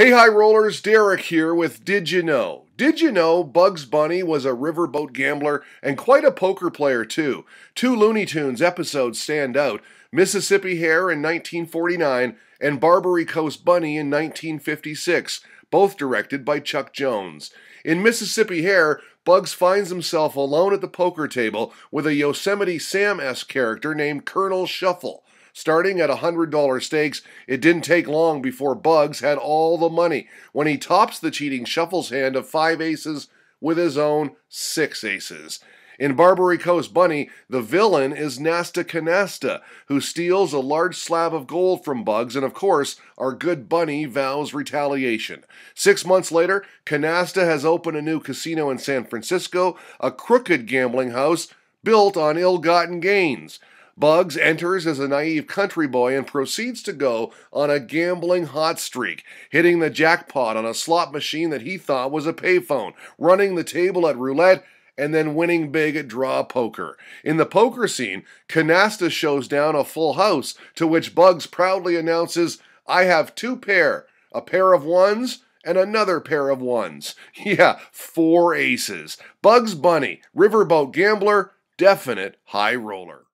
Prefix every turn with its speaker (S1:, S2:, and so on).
S1: Hey, high rollers, Derek here with Did You Know? Did you know Bugs Bunny was a riverboat gambler and quite a poker player, too? Two Looney Tunes episodes stand out Mississippi Hare in 1949 and Barbary Coast Bunny in 1956, both directed by Chuck Jones. In Mississippi Hare, Bugs finds himself alone at the poker table with a Yosemite Sam esque character named Colonel Shuffle. Starting at $100 stakes, it didn't take long before Bugs had all the money when he tops the cheating shuffles hand of five aces with his own six aces. In Barbary Coast Bunny, the villain is Nasty Canasta, who steals a large slab of gold from Bugs, and of course, our good bunny vows retaliation. Six months later, Canasta has opened a new casino in San Francisco, a crooked gambling house built on ill gotten gains. Bugs enters as a naive country boy and proceeds to go on a gambling hot streak, hitting the jackpot on a slot machine that he thought was a payphone, running the table at roulette, and then winning big at draw poker. In the poker scene, Canasta shows down a full house, to which Bugs proudly announces, I have two pair, a pair of ones and another pair of ones. Yeah, four aces. Bugs Bunny, riverboat gambler, definite high roller.